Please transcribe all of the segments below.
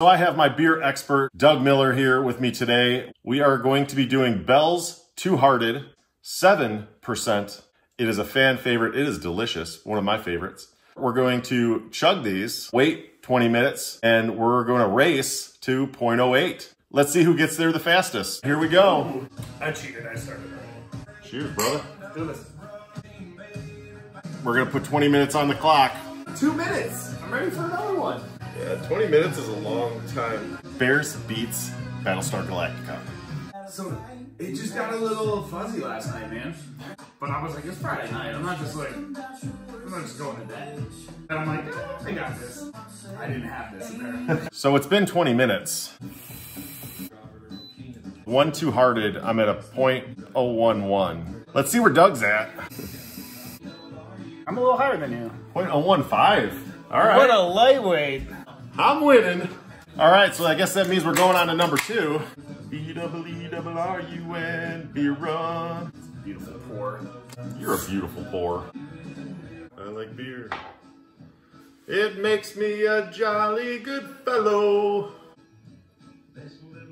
So I have my beer expert, Doug Miller, here with me today. We are going to be doing Bell's Two Hearted, 7%. It is a fan favorite. It is delicious, one of my favorites. We're going to chug these, wait 20 minutes, and we're going to race to 0.08. Let's see who gets there the fastest. Here we go. I cheated, I started already. Cheers, brother. Do this. We're gonna put 20 minutes on the clock. Two minutes. I'm ready for another one. Yeah, 20 minutes is a long time. Bears beets Battlestar Galactica. So it just got a little fuzzy last night, man. But I was like, it's Friday night. I'm not just like, I'm not just going to bed. And I'm like, oh, I got this. I didn't have this apparently. So it's been 20 minutes. One two hearted, I'm at a .011. Let's see where Doug's at. I'm a little higher than you. .015. All right. What a lightweight. I'm winning. All right, so I guess that means we're going on to number two. B-double-E-double-R-U-N, beer run. Beautiful pour. You're a beautiful pour. I like beer. It makes me a jolly good fellow.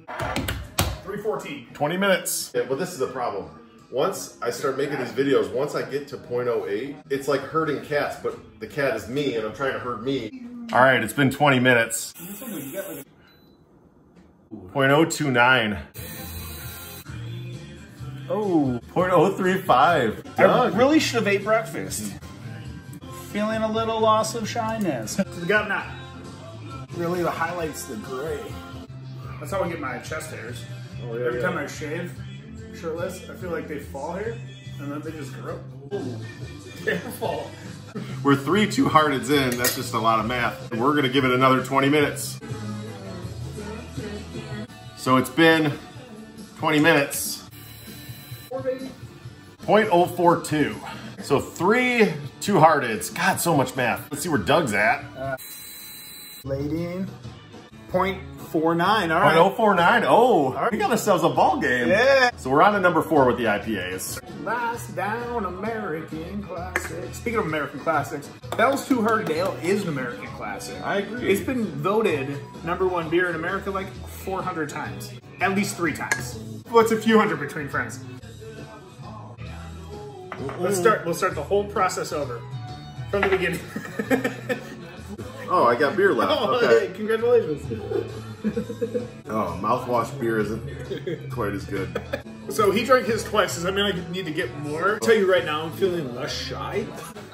314. 20 minutes. Yeah, but this is the problem. Once I start making these videos, once I get to .08, it's like herding cats, but the cat is me and I'm trying to herd me. All right, it's been 20 minutes. .029. Oh, .035. I really should have ate breakfast. Feeling a little loss of shyness. The gut knot really the highlights the gray. That's how I get my chest hairs. Oh, yeah, Every yeah. time I shave shirtless, I feel like they fall here and then they just grow. Careful. We're three two hearteds in. That's just a lot of math. We're gonna give it another 20 minutes. So it's been 20 minutes. 0.042. So three two hearteds. God, so much math. Let's see where Doug's at. Plating. 0.49, all right. 0.049. Oh, oh we got ourselves a ball game. Yeah. So we're on to number four with the IPAs. Last down American classic. Speaking of American classics, Bell's Two Hearted Ale is an American classic. I agree. It's been voted number one beer in America like 400 times. At least three times. What's a few hundred between friends? Let's start. We'll start the whole process over from the beginning. Oh, I got beer left. oh, Okay. hey, congratulations! Oh, mouthwash beer isn't quite as good. So he drank his twice. Does that mean I need to get more? I'll tell you right now, I'm feeling less shy.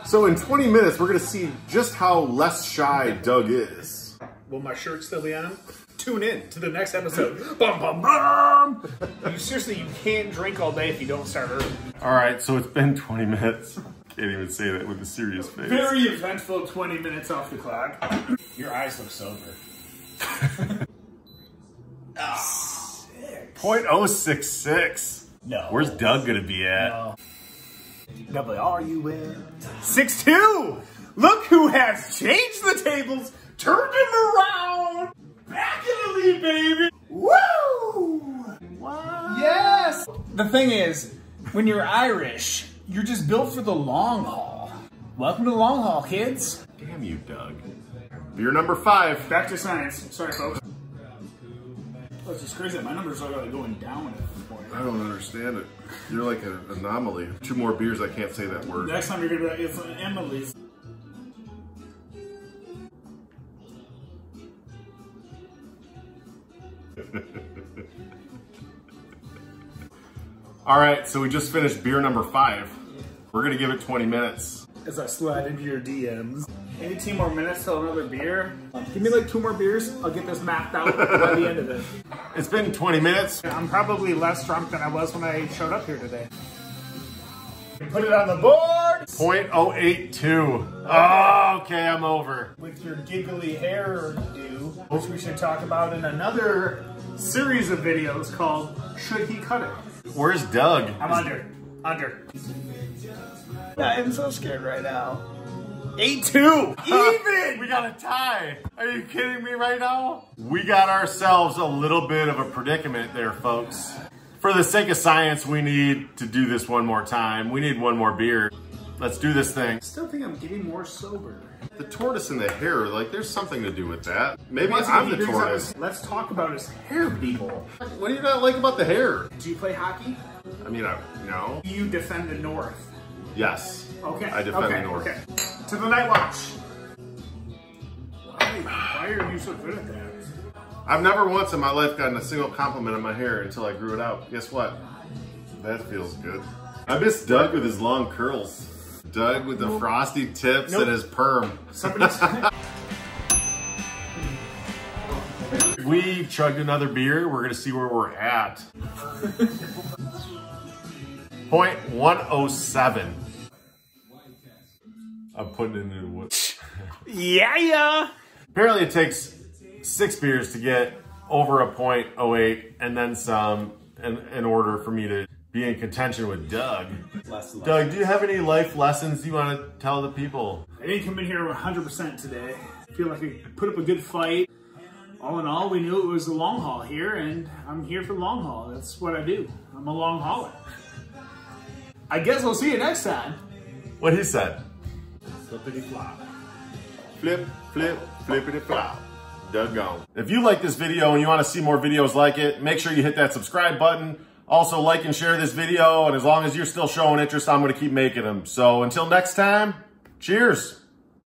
So in 20 minutes, we're gonna see just how less shy Doug is. Will my shirt still be on? Tune in to the next episode. bum bum bum. You seriously, you can't drink all day if you don't start early. All right, so it's been 20 minutes. Can't even say that with a serious face. Very eventful 20 minutes off the clock. Your eyes look sober. Ah, .066. No. Where's Doug gonna be at? No. Double R U N. Six two. Look who has changed the tables, turned him around. Back in the lead, baby. Woo! Yes. The thing is, when you're Irish, you're just built for the long haul. Welcome to the long haul, kids. Damn you, Doug. Beer number five. Back to science. Sorry, folks. Oh, it's just crazy. My numbers are like going down at this point. I don't understand it. You're like an anomaly. Two more beers, I can't say that word. Next time you're gonna be like, it's Emily's. All right, so we just finished beer number five. We're gonna give it 20 minutes. as I slide into your DMs. 18 more minutes till another beer. Give me like two more beers. I'll get this mapped out by the end of it. It's been 20 minutes. I'm probably less drunk than I was when I showed up here today. Put it on the board .082. Oh, okay, I'm over. with your giggly hair do, which we should talk about in another series of videos called Should He Cut It? Where's Doug? I'm under. Under. I am so scared right now. 8-2! Even! We got a tie. Are you kidding me right now? We got ourselves a little bit of a predicament there, folks. For the sake of science, we need to do this one more time. We need one more beer. Let's do this thing. Still think I'm getting more sober. The tortoise and the hare, like there's something to do with that. Maybe Once I'm the tortoise. his- Let's talk about his hair, people. What do you not like about the hair? Do you play hockey? I mean, I, no. You defend the North. Yes. Okay. I defend okay. the North. Okay. To the Night Watch. Why, why are you so good at that? I've never once in my life gotten a single compliment on my hair until I grew it out. Guess what? That feels good. I miss Doug with his long curls. Doug with the frosty tips Nope. and his perm. Somebody's. We chugged another beer. We're gonna see where we're at. Point one oh seven. I'm putting it into what? yeah, yeah. Apparently, it takes six beers to get over a point oh eight, and then some, in, in order for me to be in contention with Doug. Doug, do you have any life lessons you want to tell the people? I didn't come in here 100% today. I feel like I put up a good fight. All in all, we knew it was the long haul here, and I'm here for the long haul. That's what I do. I'm a long hauler. I guess we'll see you next time. What he said. Flippity flop. Flip, flip, flippity flop. Doug gone. If you like this video and you want to see more videos like it, make sure you hit that subscribe button. Also like and share this video. And as long as you're still showing interest, I'm going to keep making them. So until next time, cheers.